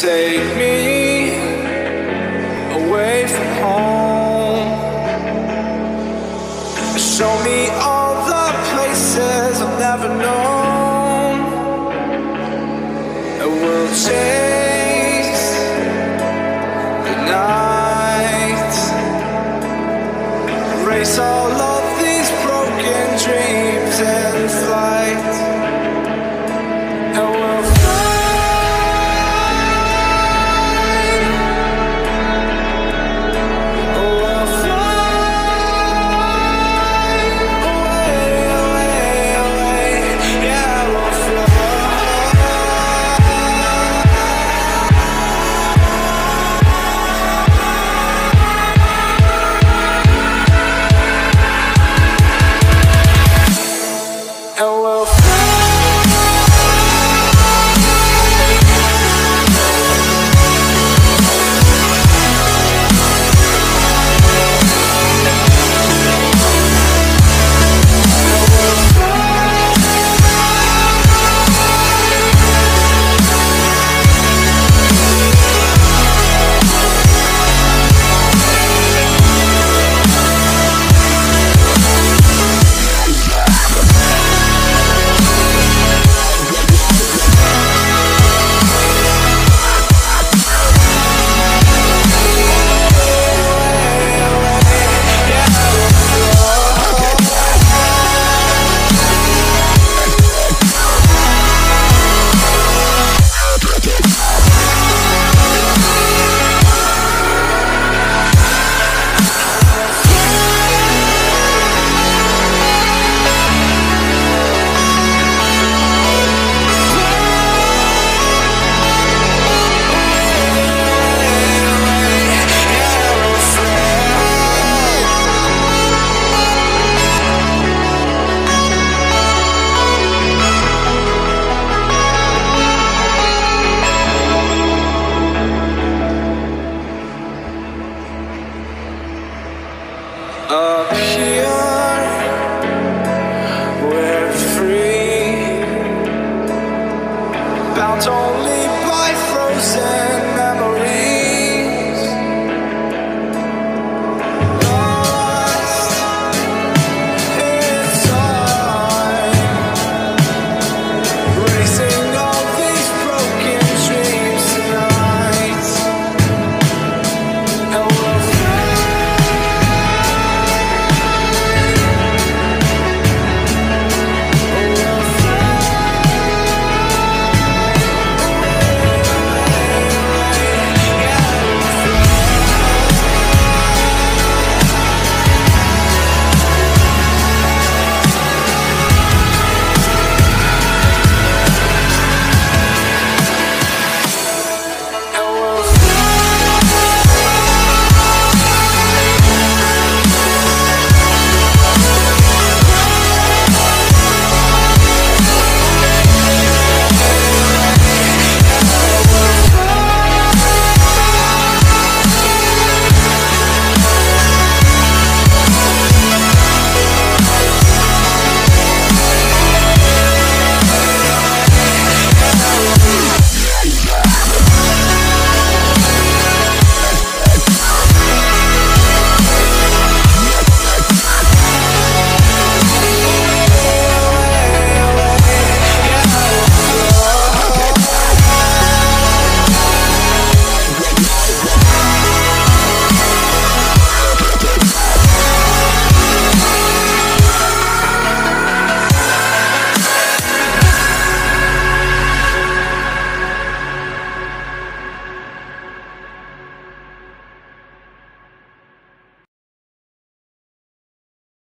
take me away from home. Show me all the places I've never known. And we'll chase bound only by frozen